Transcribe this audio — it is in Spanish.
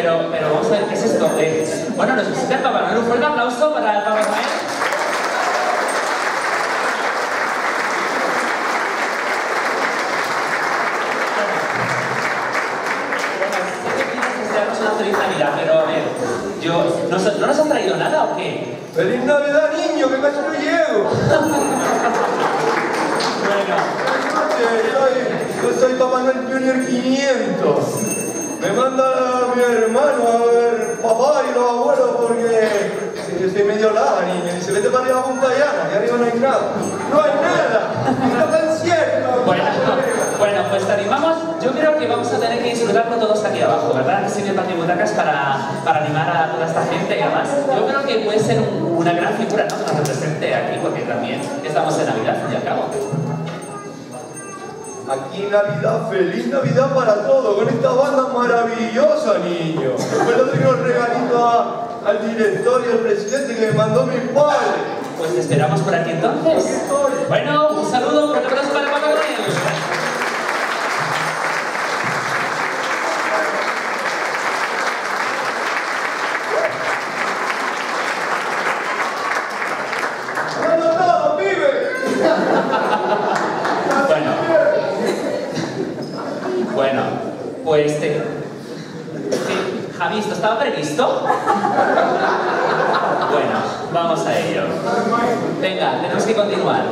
pero, pero vamos a ver qué es esto. Eh, bueno, nos visita el Papá Noel. Un fuerte aplauso para el Papá Noel. yo, ¿no, ¿no nos han traído nada o qué? ¡Feliz Navidad, niño! ¡Que casi no llego! bueno. Yo soy, Papá Noel Junior 500. Me manda mi hermano a ver papá y los abuelos porque yo soy medio lava, niño. Y se vete para arriba a Punta Llana, y arriba no hay nada. ¡No hay nada! ¡No está cierto! Bueno, bueno, pues te animamos. Yo creo que vamos a tener que disfrutarlo todos aquí abajo, ¿verdad? Que sirve patio butacas para, para animar a toda esta gente y además yo creo que puede ser un, una gran figura, ¿no? Que nos represente aquí, porque también estamos en Navidad, y al cabo. Aquí Navidad, feliz Navidad para todos, con esta banda maravillosa, niño. Doy un regalito a, al director y al presidente que me mandó mi padre. Pues te esperamos por aquí entonces. Bueno, un saludo, un abrazo Bueno, pues te... Sí, Javi, ¿esto estaba previsto? Bueno, vamos a ello. Venga, tenemos que continuar.